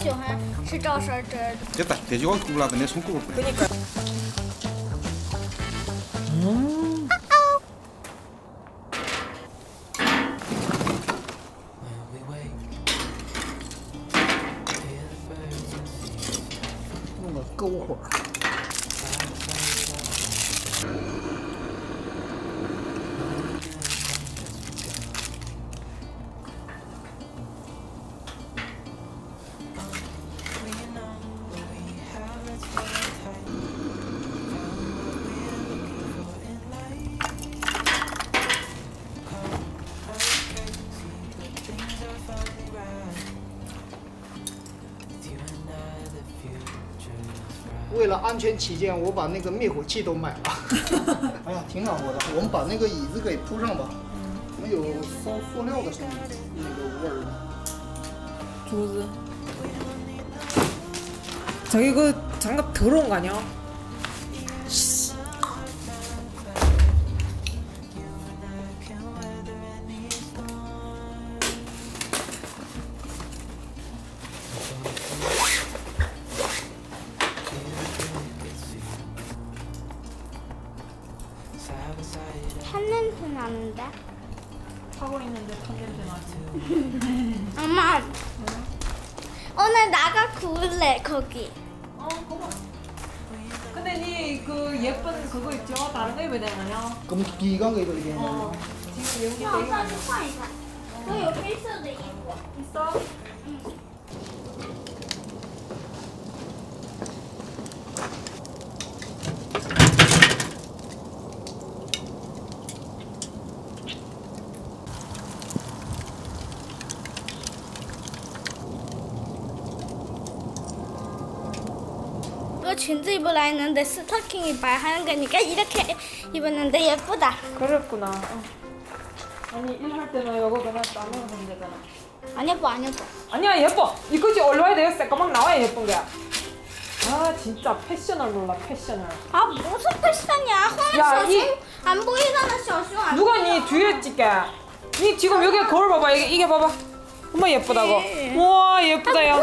喜欢吃赵氏汁儿的。别打，这就我姑了呗，你送姑吧。嗯。弄嗯篝火。为了安全起见，我把那个灭火器都买了。哎呀，挺暖和的。我们把那个椅子给铺上吧，没有烧塑料的声音，那个味儿。 조즈. 저기 그 장갑 더러운 거 아니야? 하고 있는데 콧냄새 나지. 엄마. 오늘 나가 구울래 거기. 어, 고마워. 근데 니 그 예쁜 그거 있죠? 다른 거입어야 되나요? 그럼 기가 이거 이거. 어. 지금 여기 되게 많아. 그 옆에 있어도 예뻐. 있어? 진주 입으라 했는데 스타킹 입어야 하는 거니까 이렇게 입었는데 예쁘다. 그랬구나. 어. 아니 일할 때는 이거 그냥 따면 되잖아. 안 예뻐 안 예뻐. 아니야 예뻐. 이거지 얼마야 돼요? 새까만 나와야 예쁜 거야. 아 진짜 패셔널 놀라 패셔널. 아 무슨 패션이야? 허리 이... 안 보이잖아 셔쇼. 누가 니 뒤에 찍게? 니 지금 여기 거울 봐봐 이게, 이게 봐봐. 엄마 예쁘다고. 네. 우와 예쁘다 야. 아,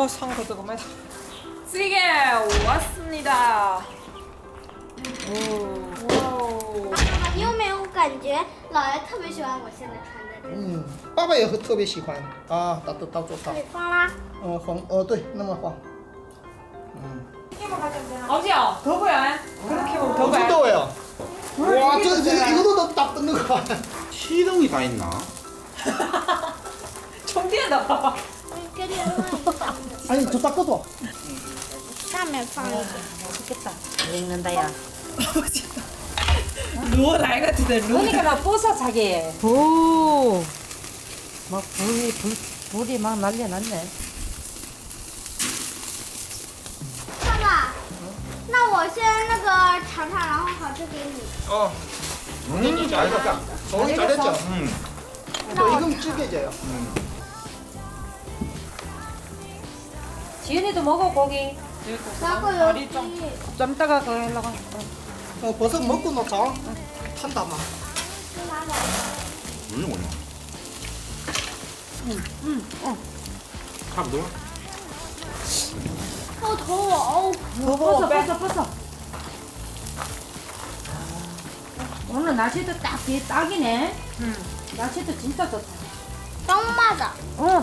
어, 상 거두고만. 쓰게 왔습니다. 오, 와우. 你有没有感觉姥爷特别喜欢我现在穿的这个？ 음, 爸爸也会特别喜欢啊，打都到做到可以，放啦。嗯，黄，哦对，那么黄，嗯， 어지야, 더 보여? 그렇게 보면 더 我知 보여. 道呀，哇，这这一个都能打那个， 시동이 다 있나?充电的봐봐. 给你弄哎，你就打个多，上面放一点。 맛있겠다. 먹는다 야. 루어 나이 같은데, 루어. 그러니까 나 부숴 자기. 오. 막 불이 불 불이 막 난리 났네. 爸爸，那我先那个尝尝，然后好吃给你。 어, 음, 잘했다. 소리 잘했죠? 음. 또 이건 질겨져요. 지은이도 먹어 고기. 나도 다리 좀, 좀 따가 그거 하려고. 어, 버섯 먹고 나자. 탄다 마. 이게 뭐냐? 응, 응, 어. 밥 넣어? 어 더워. 어우. 더워. 벗어, 벗어, 벗어. 오늘 날씨도 딱, 딱이네. 응. 날씨도 진짜 좋다. 딱 맞아. 어.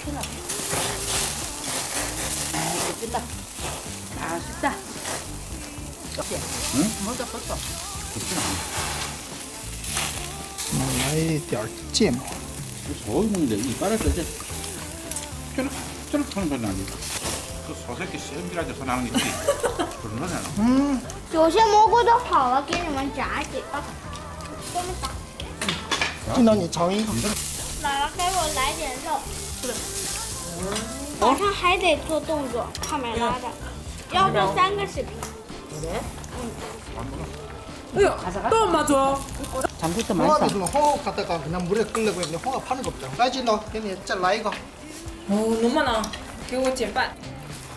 이거는 더 피나. 아이고, 찐다. 맛있다. 응? 먹어, 먹어. 来一点芥末。 소고기 먹는데 이빨을 때 쩌륵 쩌륵 하는 소리 나지. 그 소새끼 쌤질할 때 소리 나는 게 있지. 그런 거잖아. 嗯，有些蘑菇都好了，给你们炸几个。这么大，听到你尝一口。姥姥给我来点肉。 晚上还得做动作，帕梅拉的，要做三个视频。 으여, 또 엄마 줘. 잠부터 홍합 맛있다. 있으면 홍합 갖다가 그냥 물에 끓려고 했는데 홍합 파는 거 없잖아. 나지 너, 괜히 짜来一个。 어, 너무 많아. 给我减半.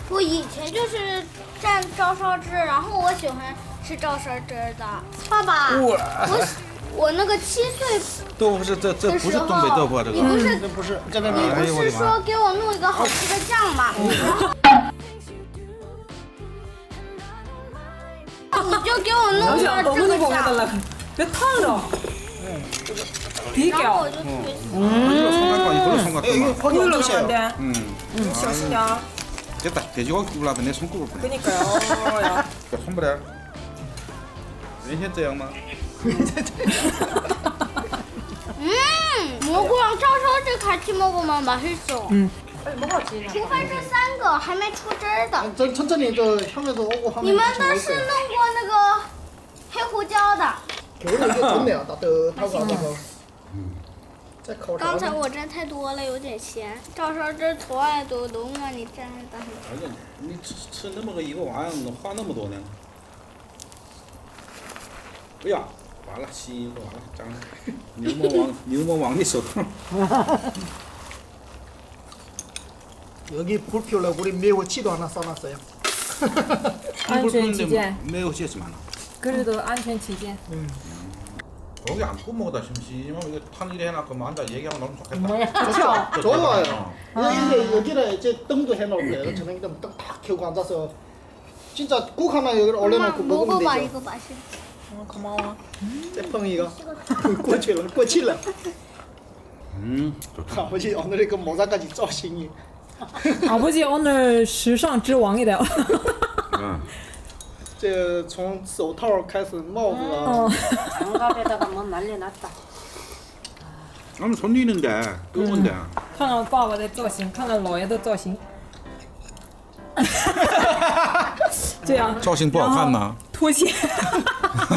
我以前就是蘸照烧汁，然后我喜欢吃照烧汁的。爸爸，我喜 我那个七岁豆腐是这这的时不是东北豆腐啊，这个。候，你不是这不是，这边你没有。不是说给我弄一个好吃的酱吗？然后你就给我弄 잠시만, 个这 어머니 个 보고 酱， 해달라. 몇 탕으로? 然后我 비겨. 就特别喜欢。 이걸로 손갖고 이걸로 예, 손갖고. 이거 거기 이걸로 얹으세요. 가면 돼. 응. 응, 싱싱이야. 됐다. 돼지고기 구우려면 내 손꼽을 뻔해. 그니까요. 야. 자, 손보라. 왜 현재 양마? 嗯，蘑菇랑照烧汁 같이 먹으면 맛있어. 응. 빨리 먹어야지. 除非这三个还没出汁儿的。 천, 천천히 저 형에서 오고 하면 你们 같이 都 먹을 是 거예요. 弄过那个黑胡椒的。 겨울에 이게 좋네요. 따뜻하고. 자, 烤啥刚才呢？我蘸太多了，有点咸。照烧汁多爱多浓啊！你蘸的。 아니, 니吃吃那么个一个玩意儿，能花那么多呢？哎呀， 完了，洗衣服完了，脏了。牛魔王，牛魔王的手套。 여기 불 피우려고 우리 매워치도 하나 써놨어요. 안전 지제. 매우 씻지만. 그래도 안전 지제. 거기 안 구워 먹어다 심심하면 이거 탄 일에 해놨고 뭐 앉아 얘기하고 놀면 좋겠다. 뭐야? 그쵸? 또 좋아요. 어. 이게 여기를 이제灯도 해놓을 거예요. 저녁 되면灯딱 켜고 앉아서 진짜 국 하나 여기를 妈 올려놓고 蘑菇 먹으면 吧，一 되죠. 个吧是。 어, 고마 워. 째펑이가 꽂히려 꽂히려. 음, 좋다. 아버지 오늘의 그 모자까지 쪼싱이. 아버지 오늘 时尚之王이래요. 응. 这从手套开始帽子啊， 어. 장갑에다가 뭐 난리 났다. 그럼 손 있는데 뜨거운데. 看看爸爸的造型，看看老爷的造型。这样 造型不好看吗？拖鞋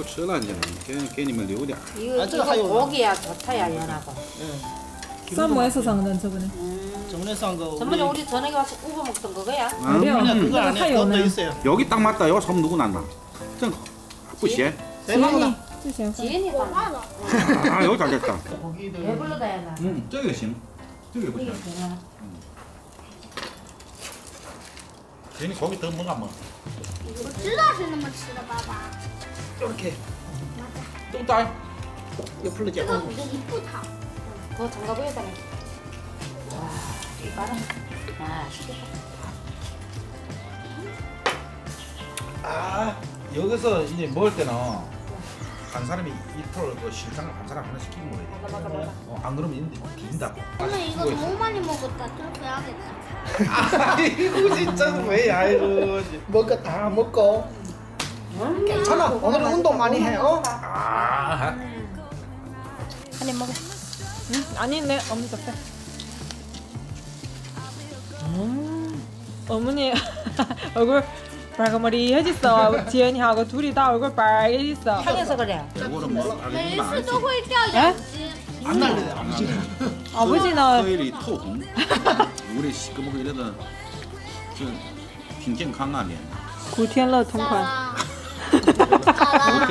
不吃了，你给给你们留点儿。 이거, 아, 저거 이거 하요. 고기야 좋다야 연하고. 쌈뭐에서 산 건데 저번에. 전에 산 거. 전번에 우리 저녁에 와서 구워 먹던 그거야? 아니요. 그냥 그거 이거 안에 하요 그것도 는 있어요. 여기 딱 맞다. 여기 섬 누구 났나? 正好，不咸。 대박이다. 之前 지은이가 我忘了。 아, 여기 잘 됐다. 고기들. 배불러다 야나. 음, 저기 심. 저기 이게 보자. 뭐야? 괜히 고기 더 먹어 뭐. 我知道是那么吃的，爸爸。 이렇게 똥딸 옆으로 이제 이쁘다 그거 장갑 위에 달아 아 여기서 이제 먹을 때는 간 사람이 이틀 그 실장을 간 사람 하나 시키고 먹어야 맞아, 맞아, 맞아. 어, 안 그러면 인데 빈다고. 오늘 이거 너무 많이 먹었다. 좀 해야겠다. 아이고 진짜 왜 아이고 먹고 다 먹고. 괜찮아. 오늘 운동 많이 해. 어? 아, 한입 먹어. 응? 아니 네 엄니 덕배. 음, 어머니 얼굴 빨간머리해졌어. 지연이하고 둘이 다 얼굴 빨개졌어. 향해서 그래. 이거는 뭐 每 알겠지만 一次都会掉眼睛。 안 날래 아버지는. 아버지는 토일이 토홍 우리 시끄럽고 이러던 저挺健康啊你 구티엘러 咋 통款.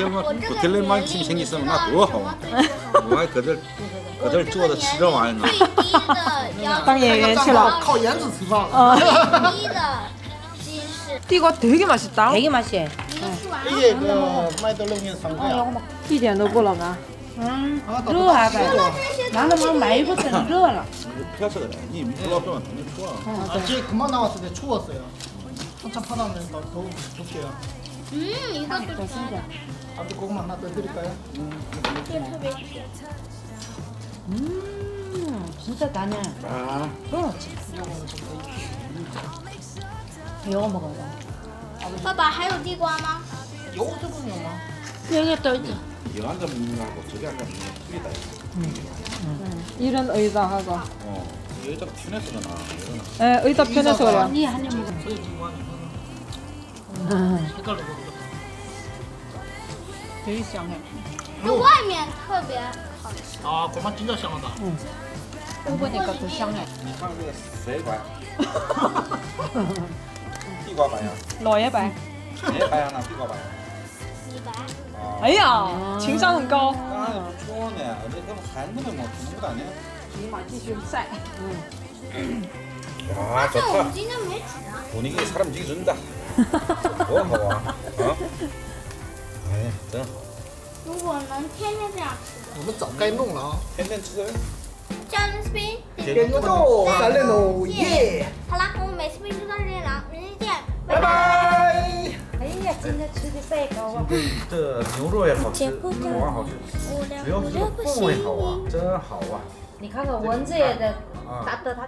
啦？咋啦？ 호텔 我这个 호텔만 年 침 龄 생겼으면 知 나 道 더 什么 하고 最好？ 뭐 그들 我 그들 这 做 个 的 年 吃着玩意 龄 呢 最低的要当演员去了。靠颜值吃饭了。어. 最低的近视， 이거 되게 맛있다. 되게 맛있어. 一个吃完了。 이게 그 마이돌롱인 상가야. 一点都不冷啊。 음, 아, 나热还 또 白。 나는 막 많이 입었더니热了. 펴서 그래 니 밑으로 앞으면 당연히 좋아 아, 쟤 그만 나왔을 때 추웠어요. 한참 파다면 더, 더 줄게요. 음 이것도 아, 좋아. 아무튼 고구마 하나 더 드릴까요? 음. 음 진짜 다냐. 아. 응. 이거 먹어봐. 봐봐, 하요 이거 하나. 요거 조금요 여기 또 있지. 여한자 묻는 거하고 저기 한자 묻는 거 틀리다. 이런 의자하고. 어. 예, 의자 편해서 그러나. 예, 의자 편해서 그래. 언니 한입 먹어. 저희 중간에 색깔도 그렇고. 되게香해. 就外面特别好吃。 아, 고구마 진짜香하다. 먹으니까 더香해. 你看这个谁白地瓜白呀 너의 발. 谁白呀那地瓜白呀李白，啊 아야,情商很高. 아不错呢你怎么还那么먹는 거 아니야 立马继续晒. 야 而且我 좋다 们今天没纸啊。 분위기 사람 죽여준다 多好啊啊！哎呀，真好。如果能天天这样吃，我们早该弄了啊！天天吃。教练视频，天天做，锻炼努力。好了，我们每次视频就到这里了，明天见，拜拜。哎呀，今天吃的太高啊！这牛肉也好吃，这碗好吃，牛肉、凤尾好啊，真好啊。你看看蚊子也在打它的吧。